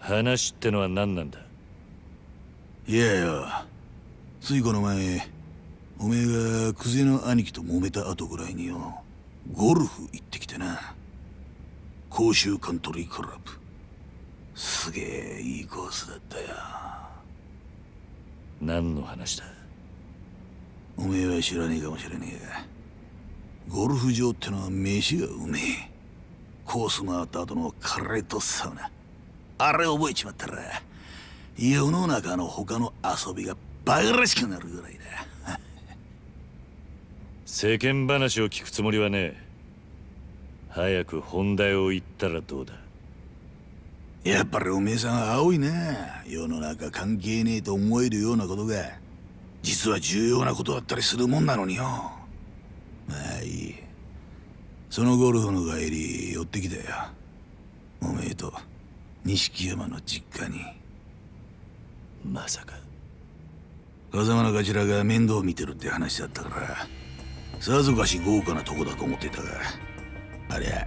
話ってのは何なんだ？いやよついこの前おめえがクゼの兄貴と揉めた後ぐらいによゴルフ行ってきてな。甲州カントリークラブ。すげえいいコースだったよ。何の話だ？おめえは知らねえかもしれねえがゴルフ場ってのは飯がうめえ。コース回った後のカレーとサウナあれ覚えちまったら世の中の他の遊びがバカらしくなるぐらいだ。世間話を聞くつもりはねえ。早く本題を言ったらどうだ。やっぱりおめえさんは青いな世の中関係ねえと思えるようなことが実は重要なことだったりするもんなのによ。まあいい。そのゴルフの帰り寄ってきたよ。おめえと錦山の実家に。まさか。風間の頭が面倒見てるって話だったからさぞかし豪華なとこだと思ってたが。ありゃ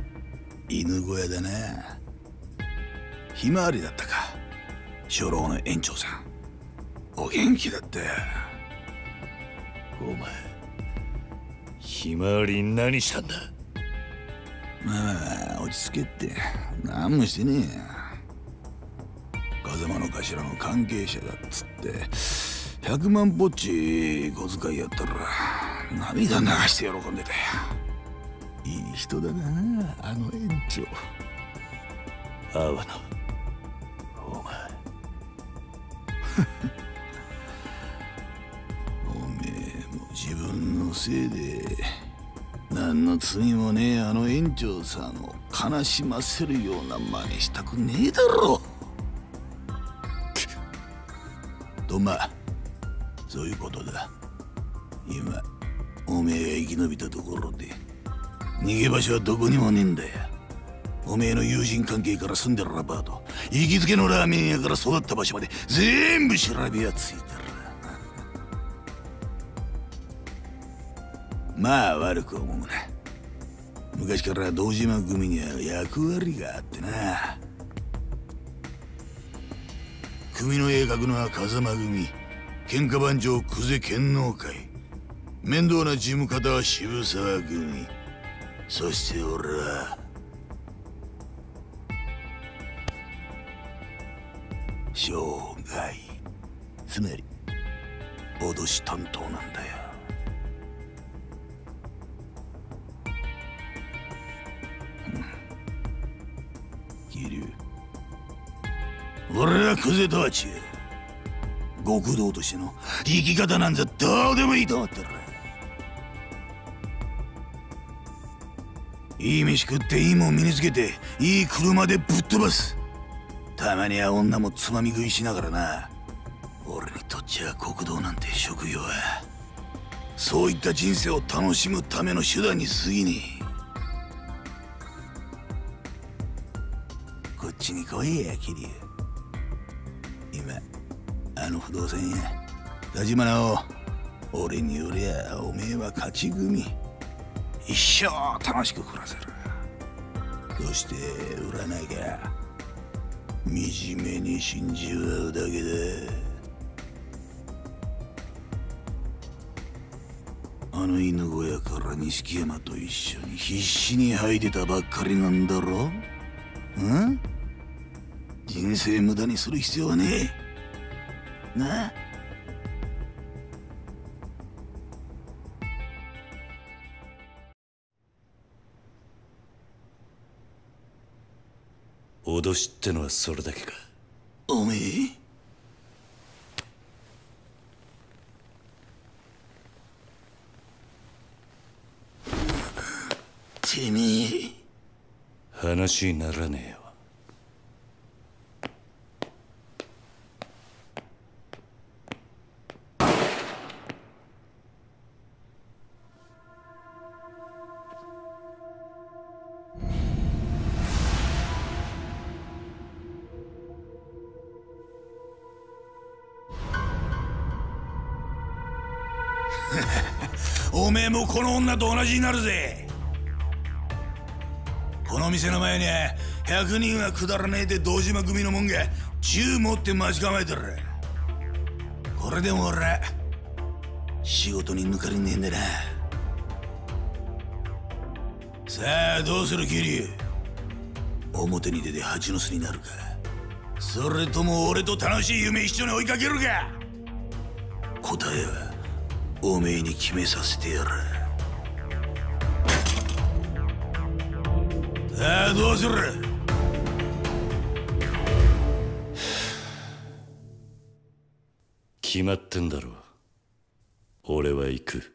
犬小屋だなひまわりだったか。初老の園長さん。お元気だったお前ひまわりに何したんだ？まあ落ち着けって。何もしてねえや風間の頭の関係者だっつって100万ぽっち小遣いやったら涙流して喜んでたよいい人だなあの園長阿波野お前おめえも自分のせいで何の罪もねえあの園長さんを悲しませるような真似したくねえだろとまあそういうことだ。今おめえが生き延びたところで逃げ場所はどこにもねえんだよ。おめえの友人関係から住んでるアパート行きつけのラーメン屋から育った場所まで全部調べはついてる。まあ悪く思うな。昔から堂島組には役割があってな。組の鋭角のは風間組。喧嘩番長久世剣能会。面倒な事務方は渋沢組。そして俺は。生涯。つまり脅し担当なんだよ。俺はクゼとは違う極道としての生き方なんざどうでもいいと思ってるいい飯食っていいもん身につけていい車でぶっ飛ばす。たまには女もつまみ食いしながらな。俺にとっちゃ国道なんて職業はそういった人生を楽しむための手段に過ぎねえ。こっちに来いや桐生今あの不動産屋。田島直俺によりゃおめえは勝ち組。一生楽しく暮らせる。そして売らなきゃ惨めに死んじまうだけだ。あの犬小屋から錦山と一緒に必死に吐いてたばっかりなんだろ。うん？人生無駄にする必要はねえ。なあ脅しってのはそれだけか。おめえ？てめえ？話にならねえよおめえもこの女と同じになるぜ。この店の前には100人はくだらねえで堂島組のもんが銃持って待ち構えてる。これでも俺仕事に抜かりねえんだな。さあどうするキリ表に出て蜂の巣になるか。それとも俺と楽しい夢一緒に追いかけるか。答えはおめえに決めさせてやる。さあどうする？決まってんだろ俺は行く。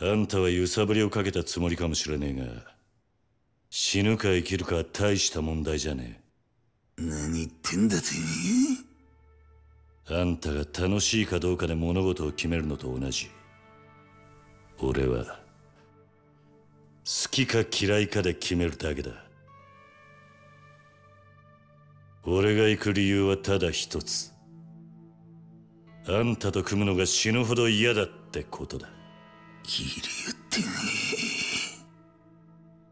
あんたは揺さぶりをかけたつもりかもしれねえが死ぬか生きるかは大した問題じゃね何言ってんだてえあんたが楽しいかどうかで物事を決めるのと同じ。俺は好きか嫌いかで決めるだけだ。俺が行く理由はただ一つ。あんたと組むのが死ぬほど嫌だってことだ。キリ言っ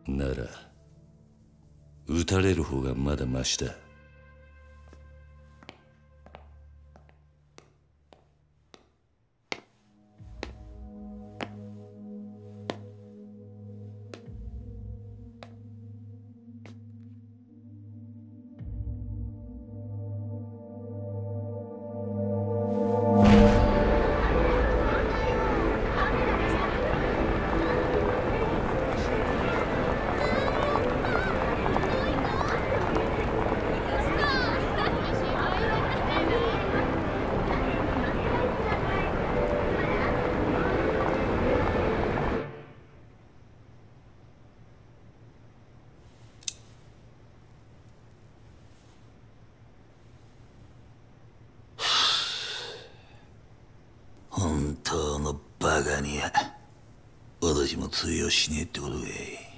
てねなら撃たれる方がまだマシだバカには私も通用しねえってことかい。